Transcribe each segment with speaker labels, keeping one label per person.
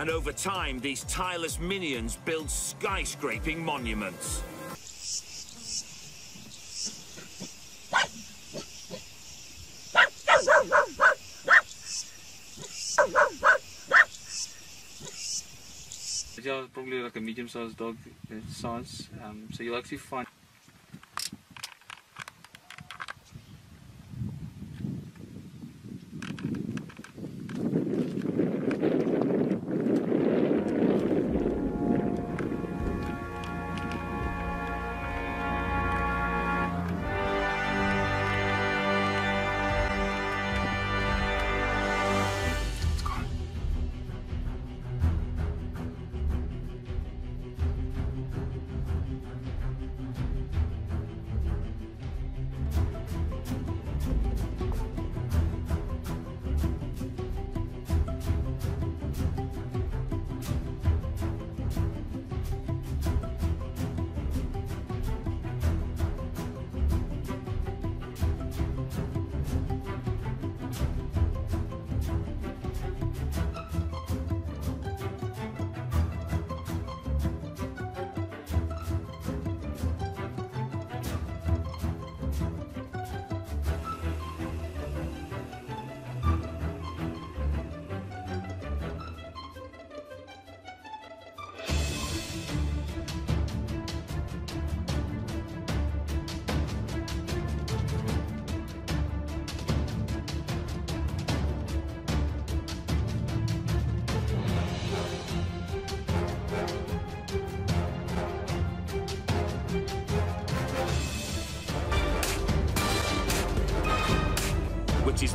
Speaker 1: And over time, these tireless minions build skyscraping monuments.
Speaker 2: Probably like a medium-sized dog uh, size. Um, so you'll actually find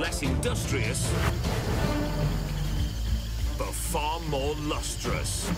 Speaker 1: less industrious, but far more lustrous.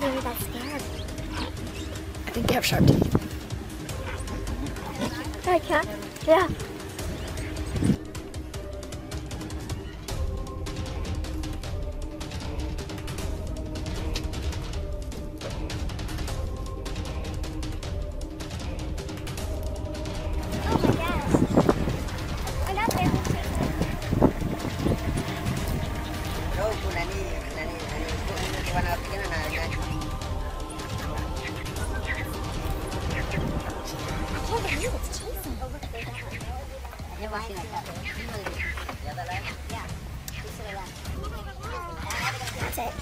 Speaker 3: They were that scared.
Speaker 4: I think they have sharp teeth.
Speaker 3: Hi, cat. Yeah.
Speaker 5: They're walking like to the
Speaker 3: left. That's it.